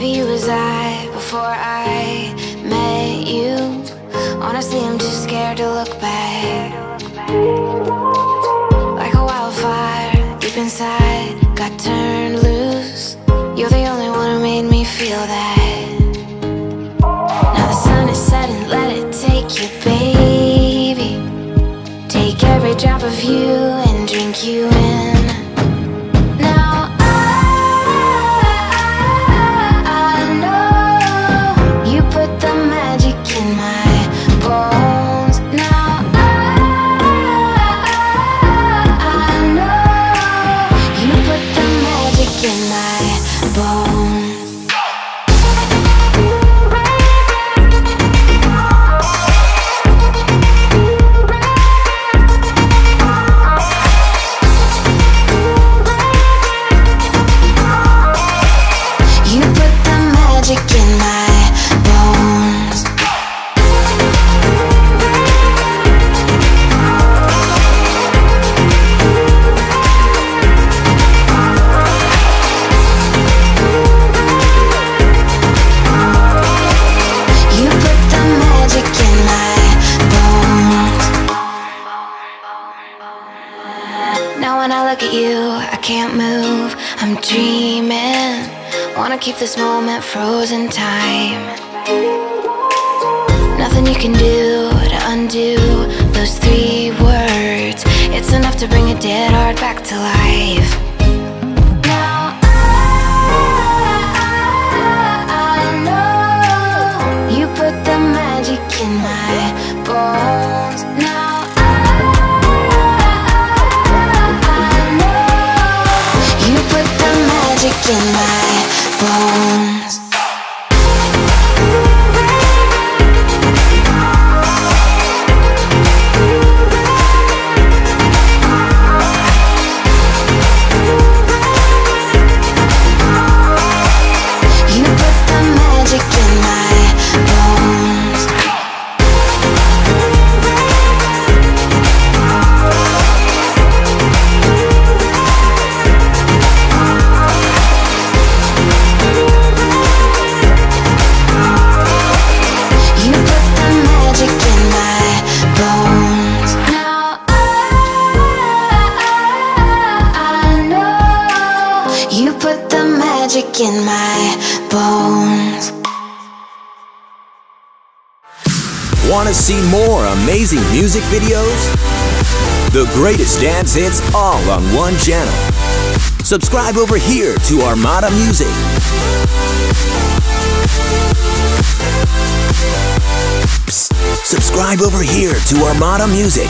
Maybe it was I before I met you. Honestly, I'm too scared to look back. Like a wildfire deep inside Got turned loose. You're the only one who made me feel that. Now the sun is setting, let it take you Now when I look at you, I can't move. I'm dreaming. Wanna keep this moment frozen time. Nothing you can do to undo those three words. It's enough to bring a dead heart back to life. Now I, know you put the magic in my bones. In my you put the magic in my bones. Want to see more amazing music videos? The greatest dance hits all on one channel. Subscribe over here to Armada Music. Subscribe over here to Armada Music.